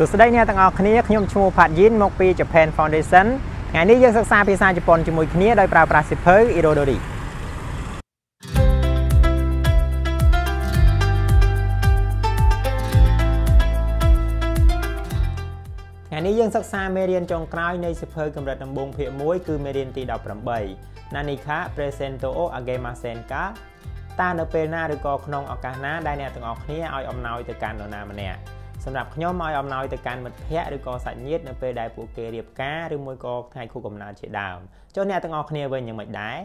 សួស្តីអ្នកទាំងអស់គ្នាខ្ញុំឈ្មោះ Pat Yin មកពី Japan Foundation ថ្ងៃនេះយើងសិក្សាភាសាជប៉ុនជាមួយគ្នាដោយប្រើប្រាស់សៀវភៅ Irodori ថ្ងៃនេះយើងសិក្សាមេរៀនចុងក្រោយនៃសៀវភៅកម្រិតដំបូងភាគ1គឺមេរៀនទី18 Nanika presento o agemasen ka តើនៅពេលណាឬក៏ក្នុងឱកាសណាដែលអ្នកទាំងអស់គ្នាឲ្យអំណោយទៅកាន់នរណាម្នាក់ សម្រាប់ខ្ញុំឲ្យអំណោយទៅកាន់មិត្តភ័ក្តិឬក៏សាច់ញាតិនៅពេលដែលពួកគេរៀបការឬមួយក៏ថ្ងៃខួបកំណើតជាដើមចុះអ្នកទាំងអស់គ្នាវិញយ៉ាងម៉េចដែរ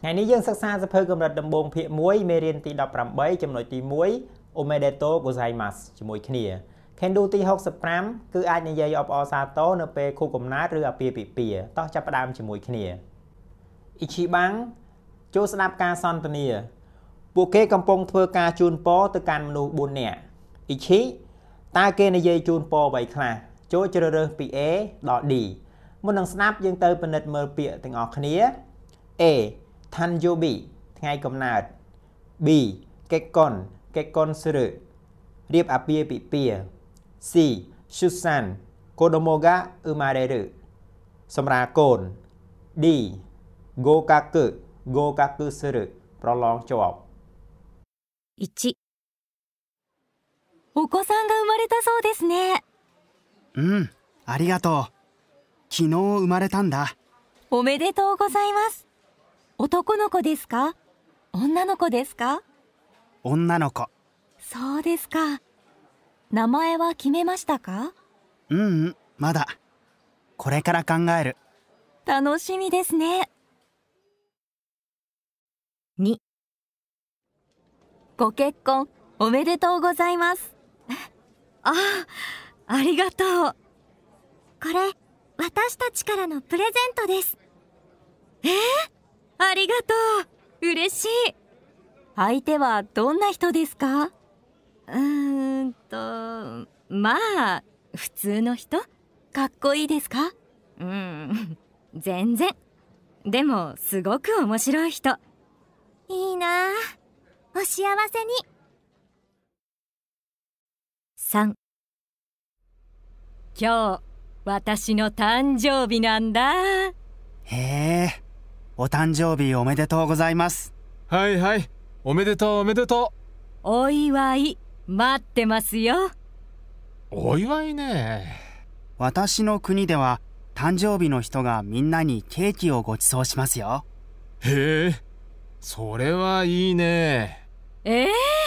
ថ្ងៃនេះយើងសិក្សាសភៅកម្រិតដំបូងភាគ1មេរៀនទី18ចំណុចទី1 Omedeto gozaimasu ជាមួយគ្នា Kendo ទី65គឺអាចនិយាយអបអរសាទរនៅពេលខួបកំណើតឬអាពាហ៍ពិពាហ៍តោះចាប់ផ្ដើមជាមួយគ្នា Ichiban ចូលស្ដាប់ការសន្ទនា ពួកគេកំពុងធ្វើការជូនពរទៅកាន់មនុស្ស4នាក់ Ichi តើគេនិយាយជូនពរអ្វីខ្លះចូលជ្រើសរើសពី A ដល់ D មុននឹងស្ដាប់យើងទៅពិនិត្យមើលពាក្យទាំងអស់គ្នា A Tanjobi ថ្ងៃកំណើត B Kekkon Kekkon suru រៀបអាពាហ៍ពិពាហ៍ C Shusan Kodomo ga umareru សម្រាប់កូន D Gokaku Gokaku suru ប្រឡងជាប់1お子さんが生まれたそうですね。うん、ありがとう。昨日生まれたんだ。おめでとうございます。男の子ですか？女の子ですか？女の子。そうですか。名前は決めましたか？うん、うん、まだ。これから考える。楽しみですね。2ご結婚おめでとうございます。ああ、りがとう。これ、私たちからのプレゼントです。えー、ありがとう。嬉しい。相手はどんな人ですか？うーんと、まあ、普通の人？かっこいいですか？うん、全然。でも、すごく面白い人。いいなお幸せに。3今日私の誕生日なんだ。へえお誕生日おめでとうございます。はいはいおめでとうおめでとう。お祝い待ってますよ。お祝いね。私の国では誕生日の人がみんなにケーキをご馳走しますよ。へえそれはいいね。ええー？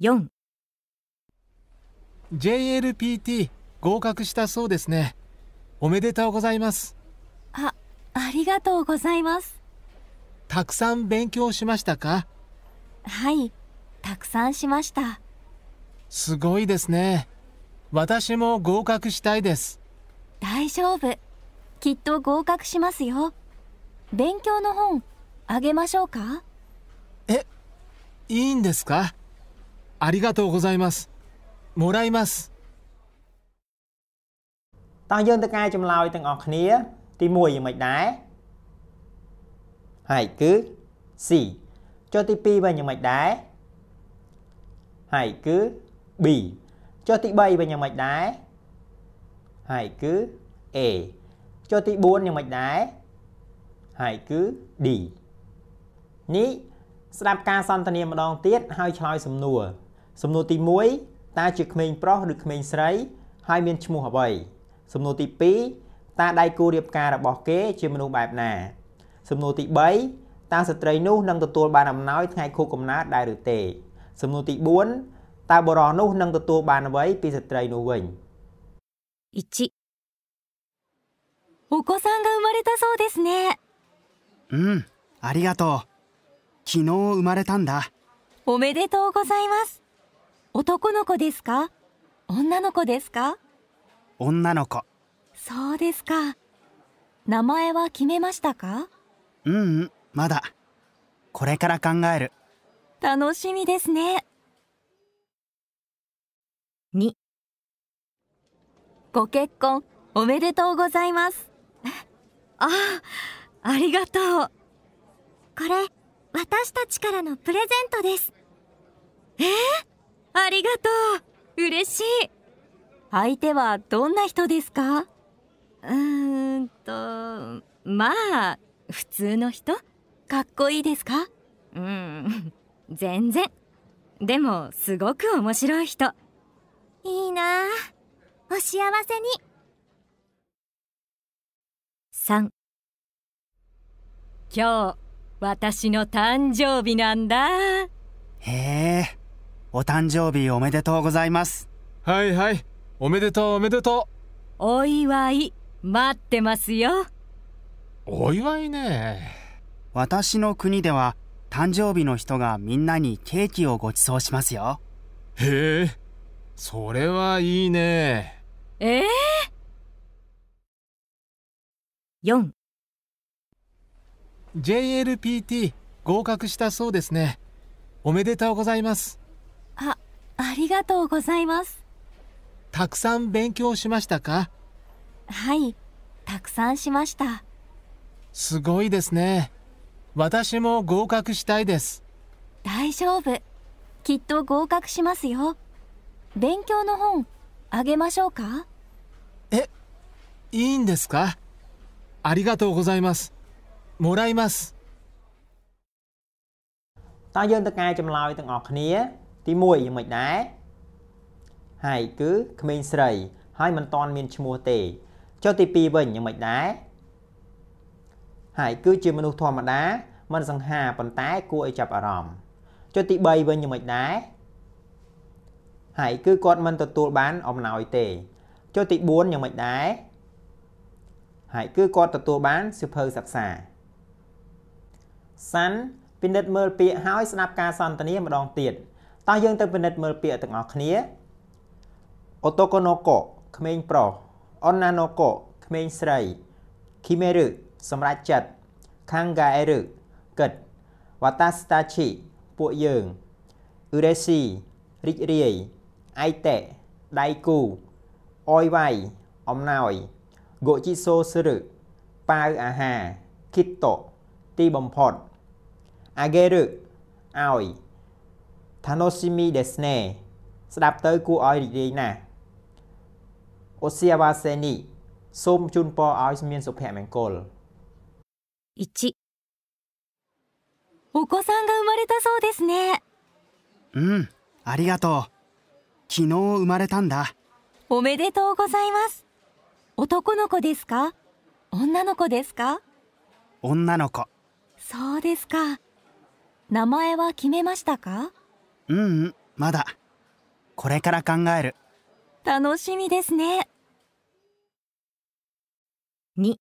4 JLPT 合格したそうですね。おめでとうございます。あありがとうございます。たくさん勉強しましたか？はいたくさんしました。すごいですね。私も合格したいです。大丈夫。きっと合格しますよ。勉強の本あげましょうか？えいいんですか？ありがとうございますもらいますតោះយើងទៅកែចម្លើយទាំងអស់គ្នាទី1យ៉ាងម៉េចដែរហើយគឺ C ចុះទី2វិញយ៉ាងម៉េចដែរហើយគឺ B ចុះទី3វិញយ៉ាងម៉េចដែរហើយគឺ A ចុះទី4យ៉ាងម៉េចដែរហើយគឺ D នេះស្ដាប់ការសន្ទនាម្ដងទៀតហើយឆ្លើយសំណួរ សំណួរទី1តើជាក្មេងប្រុសឬក្មេងស្រីហើយមានឈ្មោះអ្វីសំណួរទី2តើដៃគូរៀបការរបស់គេជាមនុស្សបែបណាសំណួរទី3តើស្ត្រីនោះនឹងទទួលបានអំណោយថ្ងៃខួបកំណើតដែរឬទេសំណួរទី4តើបុរសនោះនឹងទទួលបានអ្វីពីស្ត្រីនោះវិញ1お子さんが生まれたそうですねうんありがとう昨日生まれたんだおめでとうございます 男の子ですか？女の子ですか？女の子。そうですか。名前は決めましたか？うんうんまだ。これから考える。楽しみですね。2ご結婚おめでとうございます。ああありがとう。これ私たちからのプレゼントです。えー？ありがとう。嬉しい。相手はどんな人ですか？うーんとまあ普通の人？かっこいいですか？うん全然。でもすごく面白い人。いいな。お幸せに。3今日私の誕生日なんだ。へえ、お誕生日おめでとうございます。はいはい。おめでとうおめでとお祝い待ってますよう。お祝いね。私の国では誕生日の人がみんなにケーキをご馳走しますよ。へえ。それはいいね。ええ4 JLPT 合格したそうですね。おめでとうございます。あありがとうございますたくさん勉強しましたかはいたくさんしましたすごいですね。私も合格したいです。大丈夫きっと合格しますよ勉強の本あげましょうかいいんですかありがとうございます。もらいます。 តើយើងទៅកែចម្លើយទាំងអស់គ្នា ទី1យ៉ាងម៉េចដែរហើយគឺក្មេងស្រី ហើយមិនតាន់មានឈ្មោះទេចុះទី2វិញយ៉ាងម៉េចដែរហើយគឺជាមនុស្សធម្មតាមិនសង្ហាប៉ុន្តែគួរឲ្យចាប់អារម្មណ៍ចុះទី3វិញយ៉ាងម៉េចដែរហើយគឺគាត់មិនទទួលបានអំណោយទេចុះទី4យ៉ាងម៉េចដែរហើយគឺគាត់ទទួលបានសិភៅសិក្សាសាន់ពិនិត្យមើលពាក្យហើយស្ដាប់ការសន្ទនាម្ដងទៀត តោះយើងទៅពិនិត្យមើលពាក្យទាំងអស់គ្នាអូតូកូណូកូក្មេងប្រុសអនណាណូកូក្មេងស្រីឃីមេរឹសម្រាប់ចិត្តខាងហ្គាអេរឹគិតវ៉ាតាស្តាឈីពួកយើងអ៊ឺរេស៊ីរីករាយអៃតេដៃគូអយវៃអំណោយហ្គូជីសូសឺរឹប៉ាវអាហារគីតូទីបំផុតអាហ្គេរឹឲ្យ ថាណូស៊ីមីដេស្នេស្ដាប់ទៅគួរឲ្យរីករាយណាស់អូសៀវ៉ាសេនីសូមជូនពរឲ្យមានសុភមង្គល 1お子さんが生まれたそうですねうん、ありがとう。昨日生まれたんだ。おめでとうございます男の子ですか女の子ですか女の子。そうですか名前は決めましたか うんうん、まだ。これから考える。楽しみですね。2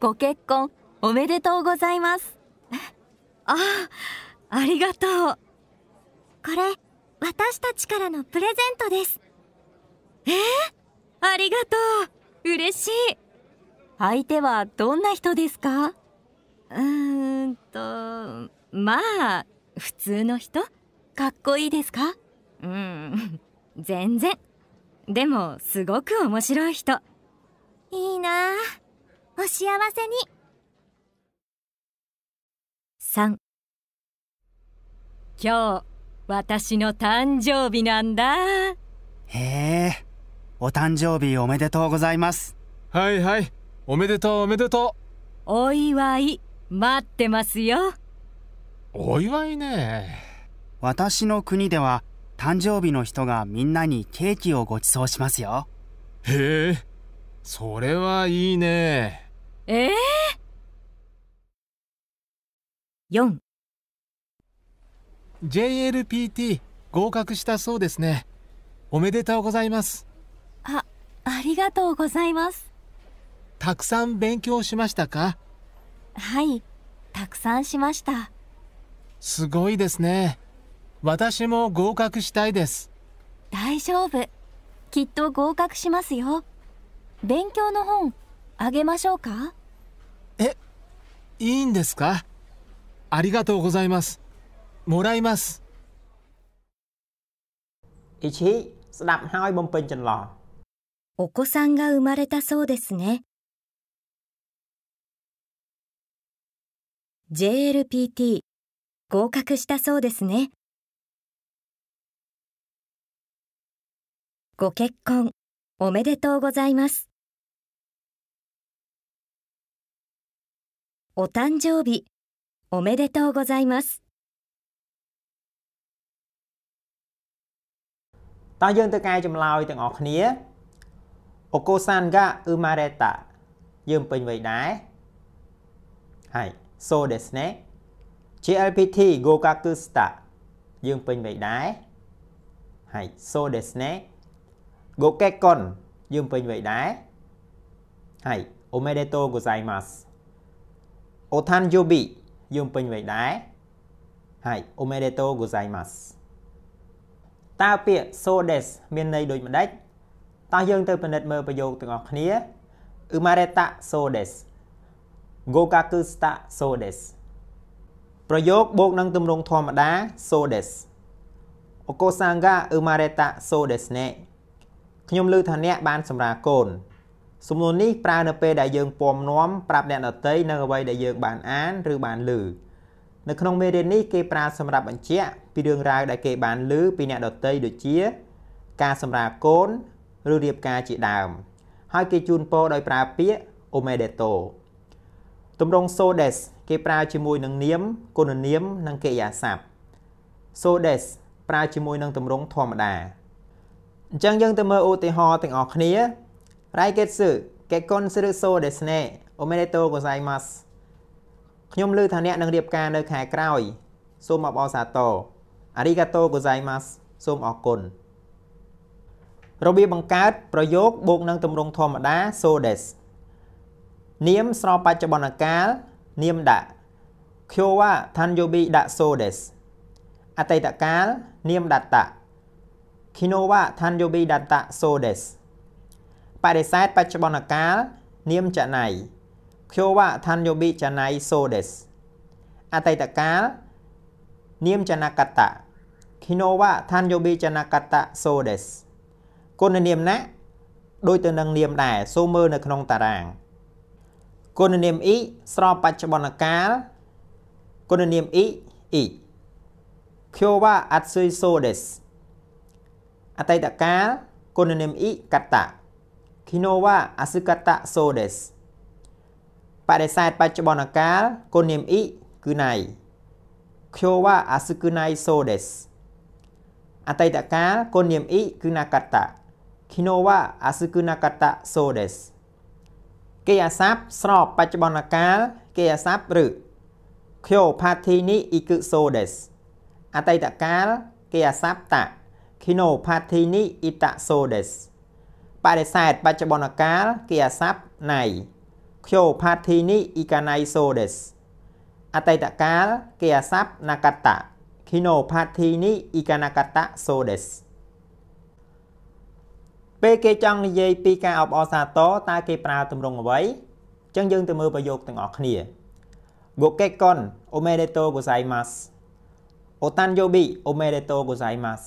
ご結婚おめでとうございます。あありがとう。これ私たちからのプレゼントです。ありがとう。嬉しい。相手はどんな人ですか？うーんとまあ普通の人？かっこいいですか？うん。全然。でもすごく面白い人。いいな。お幸せに。3今日私の誕生日なんだ。へえ、お誕生日おめでとうございます。はいはい。おめでとうおめでとお祝い待ってますよ。う。お祝いね。私の国では誕生日の人がみんなにケーキをご馳走しますよ。へえ。それはいいね。ええ4 JLPT 合格したそうですね。おめでとうございます。あありがとうございますたくさん勉強しましたか？はいたくさんしましたすごいですね。私も合格したいです。大丈夫。きっと合格しますよ。勉強の本あげましょうか？えいいんですか？ありがとうございます。もらいます。お子さんが生まれたそうですね。JLPT 合格したそうですね ご結婚おめでとうございます。お誕生日おめでとうございます。តើយើងទៅកែចម្លើយទាំងអស់គ្នាអូកូសានហ្កាអ៊ឺម៉ារ៉េតាយើងពេញវ័យដែរហើយ so ですね GLPT Gokakusta យើងពេញបីដែរហើយ So Desne Gokekon យើងពេញបីដែរហើយ Omedeto gozaimasu Otanjobi យើងពេញបីដែរហើយ Omedeto gozaimasu តើពាក្យ So Des មានន័យដូចម្ដេចតើយើងទៅពិនិត្យមើលប្រយោគទាំងអស់គ្នា Umareta So Des Gokakusta So Des ប្រយោគបូកនឹងទម្រង់ធម្មតា so des អូកូសាងកាអ៊ឺម៉ារេតាសូដេស្នេខ្ញុំឮថាអ្នកបានសម្រាកូនសំណួរនេះប្រើនៅពេលដែលយើងពំនាំប្រាប់អ្នកដទៃនៅអ្វីដែលយើងបានអានឬបានឮនៅក្នុងមេរៀននេះគេប្រើសម្រាប់បញ្ជាក់ពីរឿងរ៉ាវដែលគេបានឮពីអ្នកដទៃដូចជា ការសម្រាកូនឬរៀបការជាដើម ហើយគេជូនពរដោយប្រើពាក្យ omedeto ទម្រង់ sodes គេប្រើជាមួយនឹងនាមគុណនាម និងកិរិយាសព្ទ sodes ប្រើជាមួយនឹងទម្រង់ធម្មតាអញ្ចឹងយើងទៅមើលឧទាហរណ៍ទាំងអស់គ្នា Raiketsu គេ consider so desu ne omedetou gozaimasu ខ្ញុំលើថាអ្នកនឹងរៀបការនៅខែក្រោយ សូមអបអរសាទរ Arigato gozaimasu សូមអរគុណរបៀបបង្កើតប្រយោគបូកនឹងទម្រង់ធម្មតា so desu នាមស្របបច្ចុប្បន្នកាលនាមដាក់ kyo wa tanjobi ដាក់ so des អតីតកាលនាមដត្តៈ Kino wa tanjobi datta so des បដិសេធបច្ចុប្បន្នកាលនាមចណៃ Kyo wa tanjobi chanai so des អតីតកាលនាមចនកតៈ Kino wa tanjobi chanakata so des គុណនាមណាដូចទៅនឹងនាមដែរសូមមើលនៅក្នុងតារាង គុណនាម e ស្របបច្ចុប្បន្នកាលគុណនាម e e Kyowa Atsui so des អតីតកាលគុណនាម e កតៈ Kinowa Asukata so des បដិសេធបច្ចុប្បន្នកាលគុណនាម e គឺណៃ Kyowa Asukunai so des អតីតកាលគុណនាម e គឺ Nakata Kinowa Asukunakata so des គេអាស័ព្ទស្របបច្ចុប្បន្នកាលគេអាស័ព្ទឬ Kyo Pathini Ikusodes អតីតកាលគេអាស័ព្ទតា Kino Pathini Itasodes បរិស័ទបច្ចុប្បន្នកាលគេអាស័ព្ទណៃ Kyo Pathini Ikanaisodes អតីតកាលគេអាស័ព្ទ Nakata Kino Pathini Ikanakata Sodes ពេលគេចង់និយាយពីការអបអរសាទរតើគេប្រើទម្រង់អ្វីអញ្ចឹងយើងទៅមើលប្រយោគទាំងអស់គ្នា Gokekon omedeto gozaimasu អូតាន់យូប៊ីអូមេដេតូកូសៃម៉ាស់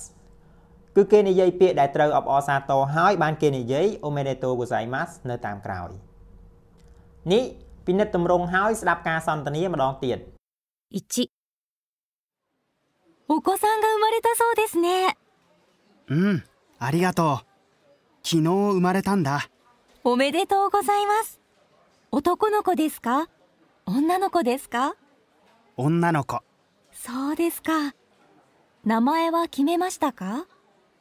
គឺគេនិយាយពាក្យដែលត្រូវអបអរសាទរហើយបានគេនិយាយអូមេដេតូកូសៃម៉ាស់នៅតាមក្រោយនេះពិនិត្យតម្រង់ហើយស្ដាប់ការសន្ទនាម្ដងទៀត1お子さんが生まれたそうですねうんありがとう 昨日生まれたんだ。おめでとうございます。男の子ですか？女の子ですか？女の子。そうですか。名前は決めましたか？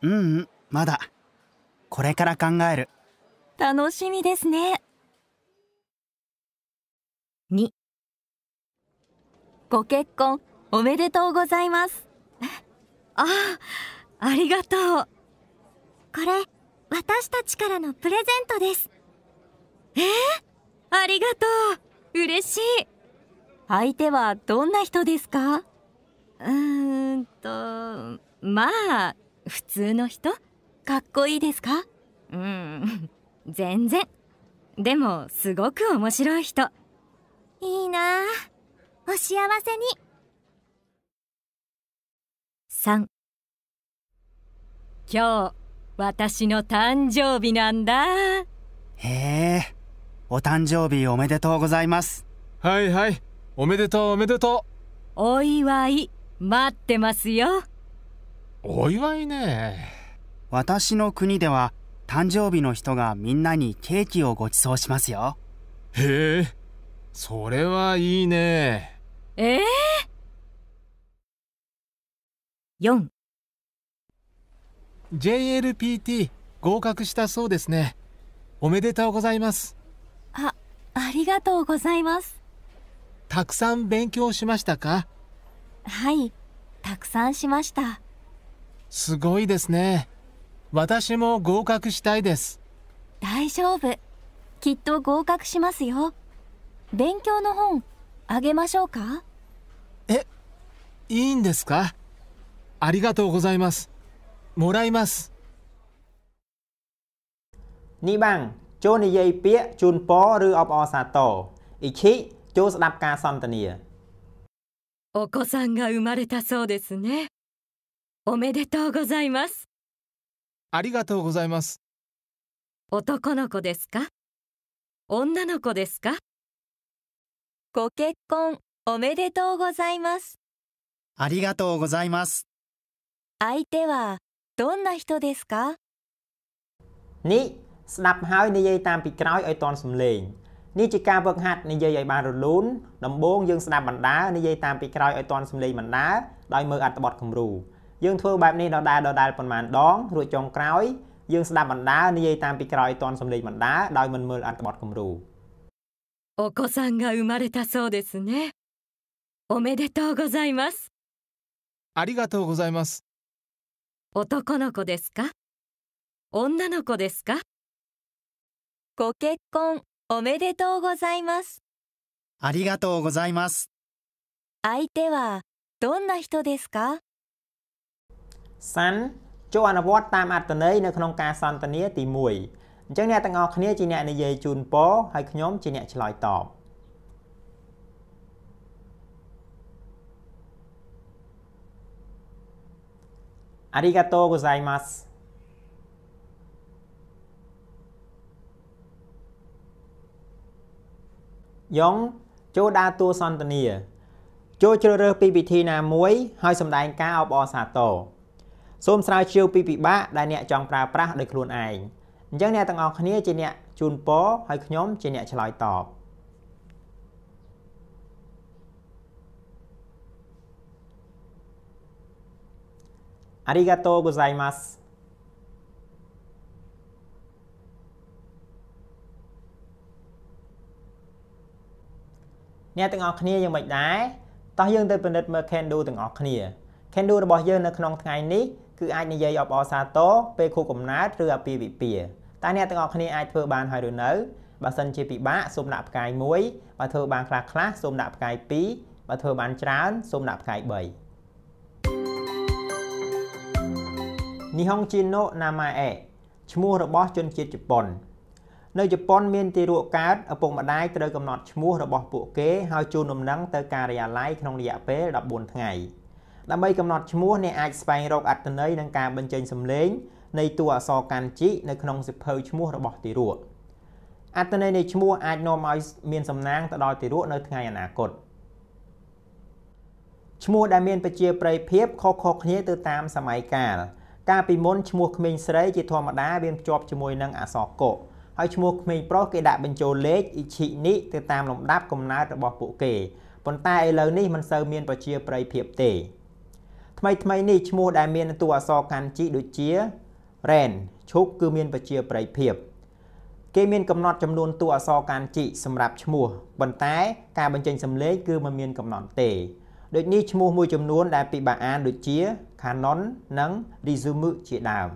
うんうんまだ。これから考える。楽しみですね。2ご結婚おめでとうございます。あありがとう。これ私たちからのプレゼントです。えー、ありがとう。嬉しい。相手はどんな人ですか？うーんとまあ普通の人？かっこいいですか？うん全然。でもすごく面白い人。いいな。お幸せに。3今日私の誕生日なんだ。へえお誕生日おめでとうございます。はいはいおめでとうおめでとう。お祝い待ってますよ。お祝いね。私の国では誕生日の人がみんなにケーキをご馳走しますよ。へえ、それはいいね。ええー、4 JLPT 合格したそうですね。おめでとうございます。あ、ありがとうございます。たくさん勉強しましたか？はい、たくさんしました。すごいですね。私も合格したいです。大丈夫。きっと合格しますよ。勉強の本、あげましょうか？え、いいんですか？ありがとうございます。もらいます。នេះបាំងចូលនិយាយពាក្យជូនពរឬអបអរសាទរអ៊ីឈីចូលស្ដាប់ការសន្ទនាお子さんが生まれたそうですねおめでとうございますありがとうございます男の子ですか女の子ですかご結婚おめでとうございますありがとうございます相手は どんな人ですかនេះស្ដាប់ហើយនិយាយតាមពីក្រោយឲ្យតន់សំឡេងនេះជាការវឹកហាត់និយាយឲ្យបានរលូនដំបូងយើងស្ដាប់បណ្ដានិយាយតាមពីក្រោយឲ្យតន់សំឡេងបណ្ដាដោយមើលអត្ថបទគំរូយើងធ្វើបែបនេះដដែលដដែលប៉ុន្មានដងរួចចុងក្រោយយើងស្ដាប់បណ្ដានិយាយតាមពីក្រោយឲ្យតន់សំឡេងបណ្ដាដោយមិនមើលអត្ថបទគំរូお子さんが生まれたそうですねおめでとうございますありがとうございます 男の子ですか女の子ですかご結婚おめでとうございます。ありがとうございます。相手はどんな人ですかសាន់ចូលអនុវត្តតាមអត្ថន័យនៅក្នុងការសន្ទនាទី1អញ្ចឹងអ្នកទាំងអស់គ្នាជាអ្នកនិយាយជូនពរហើយខ្ញុំជាអ្នកឆ្លើយតប ありがとうございます。យ៉ងចូលដើរតួសន្ទនាចូលជ្រើសរើសពីវិធីណាមួយហើយសម្ដែងការអបអរសាទរសូមស្រាវជ្រាវពីពិបាកដែលអ្នកចង់ប្រើប្រាស់ដោយខ្លួនឯងអញ្ចឹងអ្នកទាំងអស់គ្នាជាអ្នកជូនពរហើយខ្ញុំជាអ្នកឆ្លើយតប ありがとうございます。អ្នកទាំងអស់គ្នាយ៉ាងម៉េចដែរតោះយើងទៅពិនិត្យមើល can do ទាំងអស់គ្នា can do របស់យើងនៅក្នុងថ្ងៃនេះគឺអាចនិយាយអបអរសាទរពេលខួបកំណើតឬអាពាហ៍ពិពាហ៍តើអ្នកទាំងអស់គ្នាអាចធ្វើបានហើយឬនៅបើសិនជាពិបាកសូមដាក់ផ្កាយ1បើធ្វើបានខ្លះខ្លះសូមដាក់ផ្កាយ2បើធ្វើបានច្រើនសូមដាក់ផ្កាយ3 នីហុងជីណូណាម៉ាអេឈ្មោះរបស់ជនជាតិជប៉ុន នៅជប៉ុនមានទារកកើតឪពុកម្ដាយត្រូវកំណត់ឈ្មោះរបស់ពួកគេហើយជូនដំណឹងទៅការិយាល័យក្នុងរយៈពេល14ថ្ងៃដើម្បីកំណត់ឈ្មោះអ្នកអាចស្វែងរកអត្ថន័យនិងការបញ្ចេញសំឡេងនៃតួអក្សរកាន់ជីនៅក្នុងសិភៅឈ្មោះរបស់ទារកអត្ថន័យនៃឈ្មោះអាចនាំឲ្យមានសំណាងទៅដល់ទារកនៅថ្ងៃអនាគតឈ្មោះដែលមានប្រជាប្រិយភាពខុសៗគ្នាទៅតាមសម័យកាល កាលពីមុនឈ្មោះក្មេងស្រីជាធម្មតាមានភ្ជាប់ជាមួយនឹងអក្សរកុហើយឈ្មោះក្មេងប្រុសគេដាក់បញ្ចូលលេខអ៊ីឈីនីទៅតាមលំដាប់កំណើតរបស់ពួកគេប៉ុន្តែឥឡូវនេះมันសូវមានប្រជាប្រិយភាពទេថ្មីថ្មីនេះឈ្មោះដែលមានតួអក្សរកាន់ជីដូចជា Ren ឈុកគឺមានប្រជាប្រិយភាពគេមានកំណត់ចំនួនតួអក្សរកាន់ជីសម្រាប់ឈ្មោះប៉ុន្តែការបញ្ចេញសម្លេងគឺមិនមានកំណត់ទេ ដូចនេះឈ្មោះមួយចំនួនដែលពិបាកអានដូចជា Canon និង Rizumu ជាដើម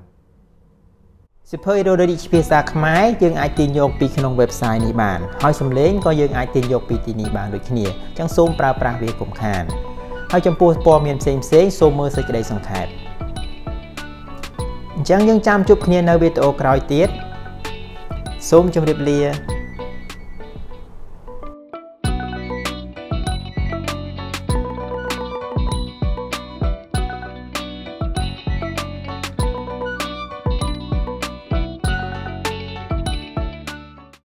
សិភៅររីជាភាសាខ្មែរយើងអាចទាញយកពីក្នុង website នេះបាន ហើយសំឡេងក៏យើងអាចទាញយកពីទីនេះបានដូចគ្នាអញ្ចឹងសូមប្រើប្រាស់វាកុំខានហើយចំពោះព័ត៌មានផ្សេងផ្សេងសូមមើលសេចក្តីសង្ខេបអញ្ចឹងយើងចាំជួបគ្នានៅវីដេអូក្រោយទៀតសូមជម្រាបលា